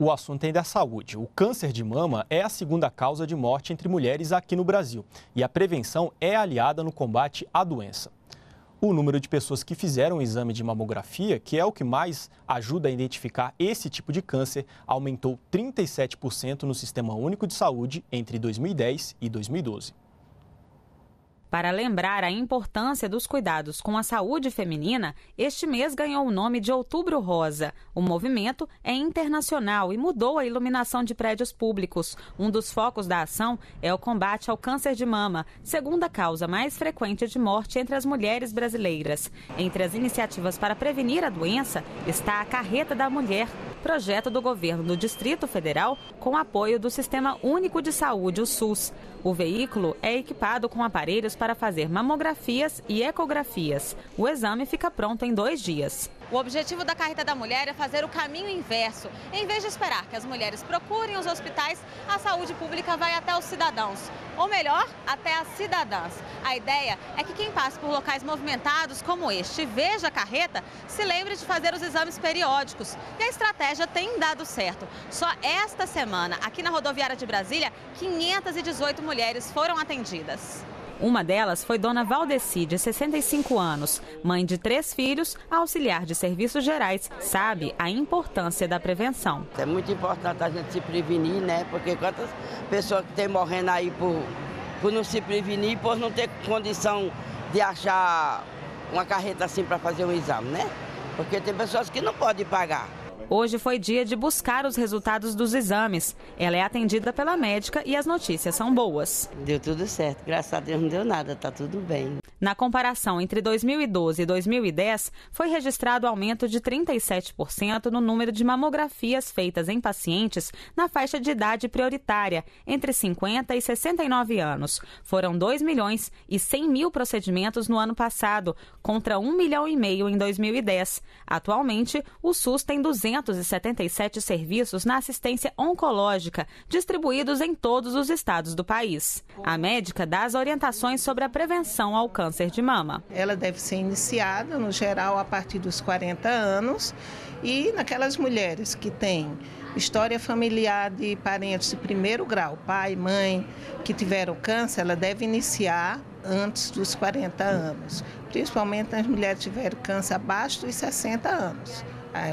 O assunto ainda é saúde. O câncer de mama é a segunda causa de morte entre mulheres aqui no Brasil e a prevenção é aliada no combate à doença. O número de pessoas que fizeram o exame de mamografia, que é o que mais ajuda a identificar esse tipo de câncer, aumentou 37% no Sistema Único de Saúde entre 2010 e 2012. Para lembrar a importância dos cuidados com a saúde feminina, este mês ganhou o nome de Outubro Rosa. O movimento é internacional e mudou a iluminação de prédios públicos. Um dos focos da ação é o combate ao câncer de mama, segunda causa mais frequente de morte entre as mulheres brasileiras. Entre as iniciativas para prevenir a doença está a Carreta da Mulher, projeto do governo do Distrito Federal com apoio do Sistema Único de Saúde, o SUS. O veículo é equipado com aparelhos para fazer mamografias e ecografias. O exame fica pronto em dois dias. O objetivo da Carreta da Mulher é fazer o caminho inverso. Em vez de esperar que as mulheres procurem os hospitais, a saúde pública vai até os cidadãos. Ou melhor, até as cidadãs. A ideia é que quem passe por locais movimentados como este e veja a carreta, se lembre de fazer os exames periódicos. E a estratégia tem dado certo. Só esta semana, aqui na rodoviária de Brasília, 518 mulheres foram atendidas. Uma delas foi Dona Valdeci, de 65 anos, mãe de três filhos, auxiliar de serviços gerais, sabe a importância da prevenção. É muito importante a gente se prevenir, né? Porque quantas pessoas que tem morrendo aí por, por não se prevenir, por não ter condição de achar uma carreta assim para fazer um exame, né? Porque tem pessoas que não podem pagar. Hoje foi dia de buscar os resultados dos exames. Ela é atendida pela médica e as notícias são boas. Deu tudo certo, graças a Deus não deu nada, tá tudo bem. Na comparação entre 2012 e 2010, foi registrado aumento de 37% no número de mamografias feitas em pacientes na faixa de idade prioritária, entre 50 e 69 anos. Foram 2 milhões e 100 mil procedimentos no ano passado, contra 1 milhão e meio em 2010. Atualmente, o SUS tem 200 277 serviços na assistência oncológica, distribuídos em todos os estados do país. A médica dá as orientações sobre a prevenção ao câncer de mama. Ela deve ser iniciada, no geral, a partir dos 40 anos e naquelas mulheres que têm história familiar de parentes de primeiro grau, pai, mãe, que tiveram câncer, ela deve iniciar antes dos 40 anos, principalmente nas mulheres que tiveram câncer abaixo dos 60 anos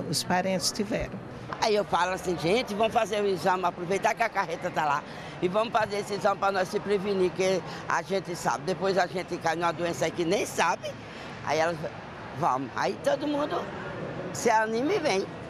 os parentes tiveram. Aí eu falo assim, gente, vamos fazer o exame, aproveitar que a carreta está lá e vamos fazer esse exame para nós se prevenir, que a gente sabe. Depois a gente cai numa doença que nem sabe, aí elas, vamos. Aí todo mundo se anima e vem.